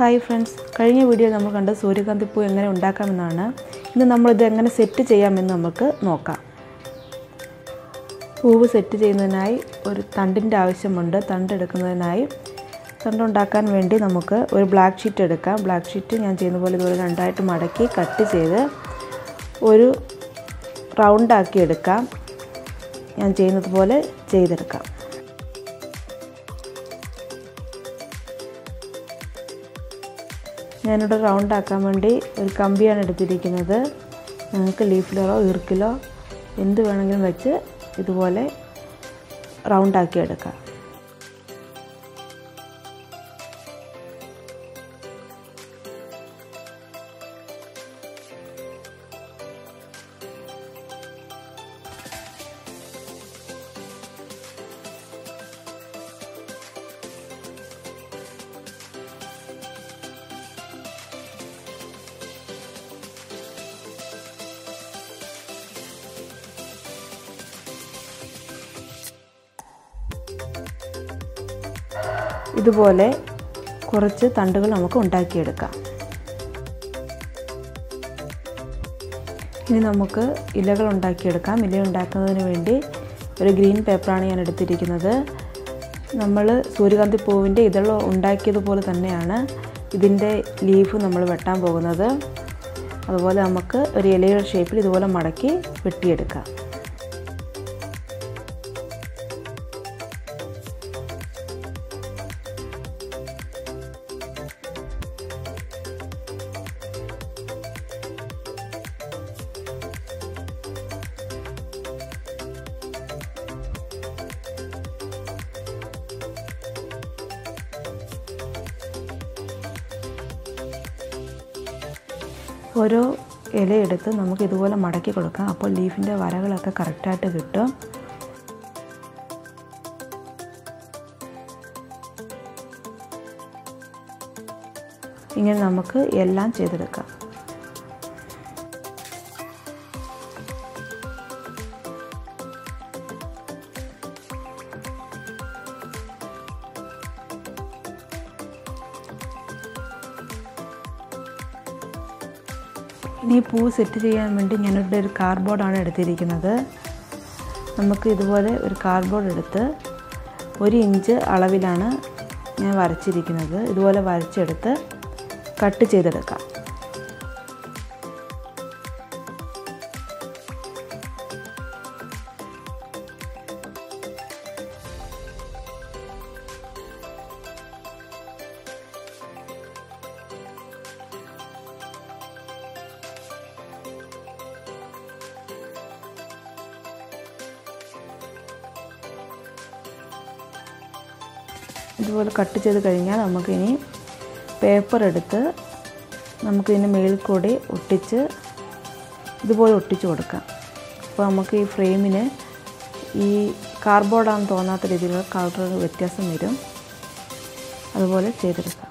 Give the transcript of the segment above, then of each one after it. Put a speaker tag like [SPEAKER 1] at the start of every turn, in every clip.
[SPEAKER 1] Hi friends. കഴിഞ്ഞ video നമ്മൾ കണ്ട സൂര്യകാന്തി പൂ എങ്ങനെ ഉണ്ടാക്കാമെന്നാണ്. ഇന്ന് നമ്മളിത് എങ്ങനെ സെറ്റ് ചെയ്യാമെന്ന് നമുക്ക് നോക്കാം. പൂവ് സെറ്റ് ചെയ്യുന്നതിനായി ഒരു തണ്ടിന്റെ ആവശ്യമുണ്ട്. തണ്ട് എടുക്കുന്നതിനായി തണ്ടുണ്ടാക്കാൻ വേണ്ടി നമുക്ക് ഒരു ബ്ലാക്ക് ഷീറ്റ് എടുക്കാം. ബ്ലാക്ക് ഷീറ്റ് ഞാൻ ചെയ്യുന്ന പോലെ ഇതുപോലെ രണ്ടായിട്ട് മടക്കി കട്ട് ചെയ്ത് ഒരു റൗണ്ടാക്കി എടുക്കാം. ഞാൻ ചെയ്യുന്നത് പോലെ ചെയ്തെടുക്കാം. ഞാനിവിടെ റൗണ്ട് ആക്കാൻ വേണ്ടി ഒരു കമ്പിയാണ് എടുത്തിരിക്കുന്നത്. നിങ്ങൾക്ക് ലീഫിലോ ഈർക്കിലോ എന്ത് വേണമെങ്കിലും വെച്ച് ഇതുപോലെ റൗണ്ടാക്കി എടുക്കാം ഇതുപോലെ കുറച്ച് തണ്ടുകൾ നമുക്ക് ഉണ്ടാക്കിയെടുക്കാം. ഇനി നമുക്ക് ഇലകൾ ഉണ്ടാക്കിയെടുക്കാം. ഇല ഉണ്ടാക്കുന്നതിന് വേണ്ടി ഒരു ഗ്രീൻ പേപ്പറാണ് ഞാൻ എടുത്തിരിക്കുന്നത്. നമ്മൾ സൂര്യകാന്തി പൂവിന്റെ ഇതൾ ഉണ്ടാക്കിയതുപോലെ തന്നെയാണ് ഇതിന്റെ ലീഫ് നമ്മൾ വെട്ടാൻ പോകുന്നത്. അതുപോലെ നമുക്ക് ഒരു ഇലയുടെ ഷേപ്പിൽ ഇതുപോലെ മടക്കി വെട്ടിയെടുക്കാം. ഓരോ ഇലയെടുത്ത് നമുക്ക് ഇതുപോലെ മടക്കി കൊടുക്കാം. അപ്പോൾ ലീഫിന്റെ വരകളൊക്കെ കറക്റ്റായിട്ട് കിട്ടും. ഇങ്ങനെ നമുക്ക് എല്ലാം ചെയ്തെടുക്കാം. ഇനി പൂ സെറ്റ് ചെയ്യാൻ വേണ്ടി ഞാനിവിടെ ഒരു കാർഡ്ബോർഡാണ് എടുത്തിരിക്കുന്നത്. നമുക്ക് ഇതുപോലെ ഒരു കാർഡ്ബോർഡ് എടുത്ത് ഒരു ഇഞ്ച് അളവിലാണ് ഞാൻ വരച്ചിരിക്കുന്നത്. ഇതുപോലെ വരച്ചെടുത്ത് കട്ട് ചെയ്തെടുക്കാം. ഇതുപോലെ കട്ട് ചെയ്ത് കഴിഞ്ഞാൽ നമുക്കിനി പേപ്പർ എടുത്ത് നമുക്കിതിന്റെ മേളിൽ കൂടി ഒട്ടിച്ച് ഇതുപോലെ ഒട്ടിച്ച് കൊടുക്കാം. അപ്പോൾ നമുക്ക് ഈ ഫ്രെയിമിന് ഈ കാർഡ്ബോർഡാണെന്ന് തോന്നാത്ത രീതിയിലുള്ള കളർ വ്യത്യാസം വരും. അതുപോലെ ചെയ്തെടുക്കാം.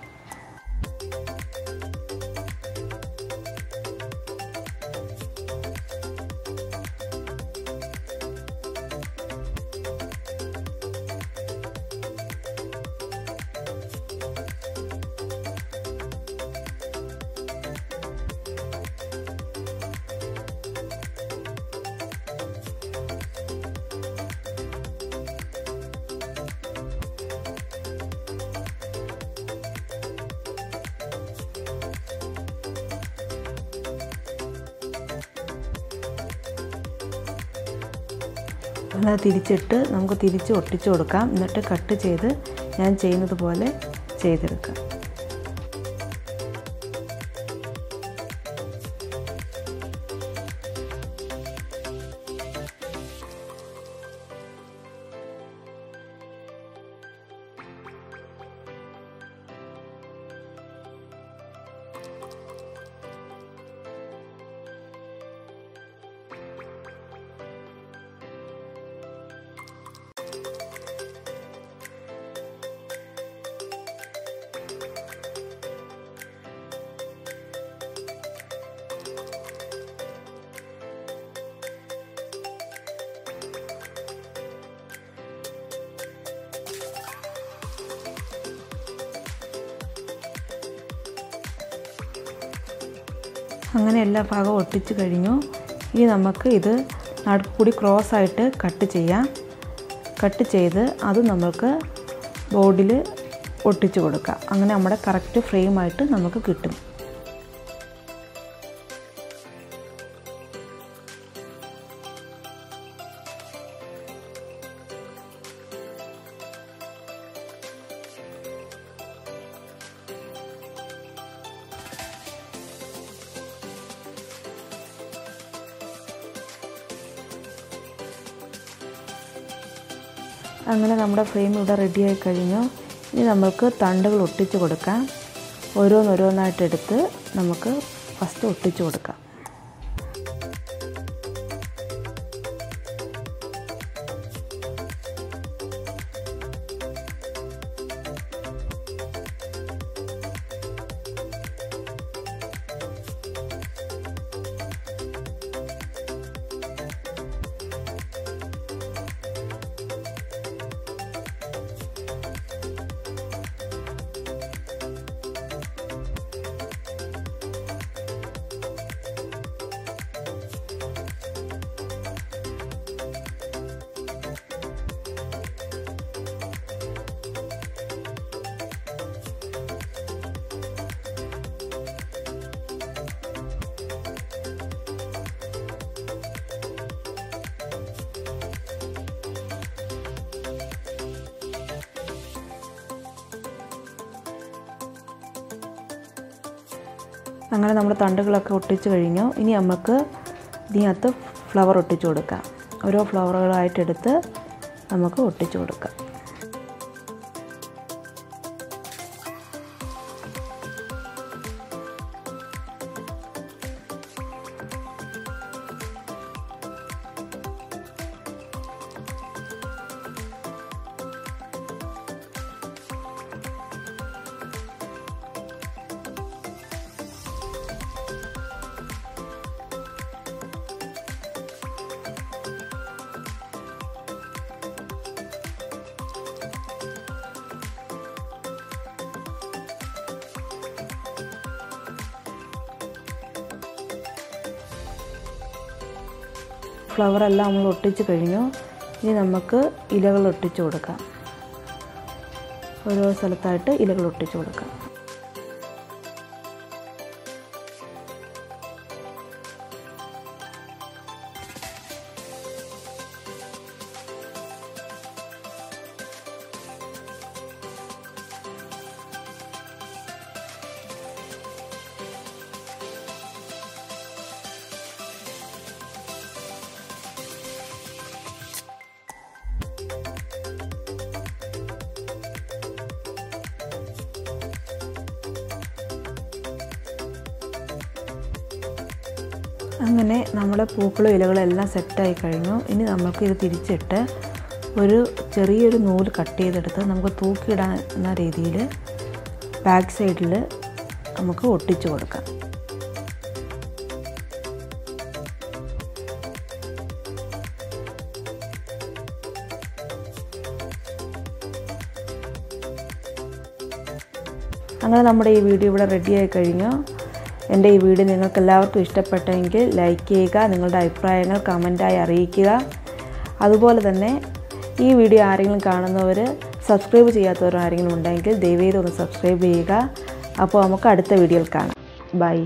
[SPEAKER 1] അത് തിരിച്ചിട്ട് നമുക്ക് തിരിച്ച് ഒട്ടിച്ചു കൊടുക്കാം. എന്നിട്ട് കട്ട് ചെയ്ത് ഞാൻ ചെയ്യുന്നത് പോലെ ചെയ്തെടുക്കാം. അങ്ങനെ എല്ലാ ഭാഗവും ഒട്ടിച്ച് കഴിഞ്ഞു. ഇനി നമുക്ക് ഇത് നടുക്കൂടി ക്രോസ് ആയിട്ട് കട്ട് ചെയ്യാം. കട്ട് ചെയ്ത് അത് നമുക്ക് ബോർഡിൽ ഒട്ടിച്ച് കൊടുക്കാം. അങ്ങനെ നമ്മുടെ കറക്റ്റ് ഫ്രെയിമായിട്ട് നമുക്ക് കിട്ടും. അങ്ങനെ നമ്മുടെ ഫ്രെയിം ഇവിടെ റെഡിയായി കഴിഞ്ഞു. ഇനി നമുക്ക് തണ്ടുകൾ ഒട്ടിച്ച് കൊടുക്കാം. ഓരോന്നോരോന്നായിട്ടെടുത്ത് നമുക്ക് ഫസ്റ്റ് ഒട്ടിച്ച് കൊടുക്കാം. അങ്ങനെ നമ്മുടെ തണ്ടുകളൊക്കെ ഒട്ടിച്ച് കഴിഞ്ഞു. ഇനി നമുക്ക് ഇതിനകത്ത് ഫ്ലവർ ഒട്ടിച്ചു കൊടുക്കാം. ഓരോ ഫ്ലവറുകളായിട്ടെടുത്ത് നമുക്ക് ഒട്ടിച്ചു കൊടുക്കാം. ഫ്ലവർ എല്ലാം നമ്മൾ ഒട്ടിച്ച് കഴിഞ്ഞു. ഇനി നമുക്ക് ഇലകൾ ഒട്ടിച്ച് കൊടുക്കാം. ഓരോ സ്ഥലത്തായിട്ട് ഇലകൾ ഒട്ടിച്ച് കൊടുക്കാം. അങ്ങനെ നമ്മുടെ പൂക്കളും ഇലകളും എല്ലാം സെറ്റായി കഴിഞ്ഞു. ഇനി നമുക്ക് ഇത് തിരിച്ചിട്ട് ഒരു ചെറിയൊരു നൂൽ കട്ട് ചെയ്തെടുത്ത് നമുക്ക് തൂക്കിയിടാവുന്ന രീതിയിൽ ബാക്ക് സൈഡിൽ നമുക്ക് ഒട്ടിച്ചു കൊടുക്കാം. അങ്ങനെ നമ്മുടെ ഈ വീഡിയോ ഇവിടെ റെഡിയായി കഴിഞ്ഞു. എന്റെ ഈ വീഡിയോ നിങ്ങൾക്ക് എല്ലാവർക്കും ഇഷ്ടപ്പെട്ടെങ്കിൽ ലൈക്ക് ചെയ്യുക നിങ്ങളുടെ അഭിപ്രായങ്ങൾ കമന്റായി അറിയിക്കുക. അതുപോലെ തന്നെ ഈ വീഡിയോ ആരെങ്കിലും കാണുന്നവർ സബ്സ്ക്രൈബ് ചെയ്യാത്തവർ ആരെങ്കിലും ഉണ്ടെങ്കിൽ ദയവേത് ഒന്ന് സബ്സ്ക്രൈബ് ചെയ്യുക. അപ്പോൾ നമുക്ക് അടുത്ത വീഡിയോയിൽ കാണാം. ബൈ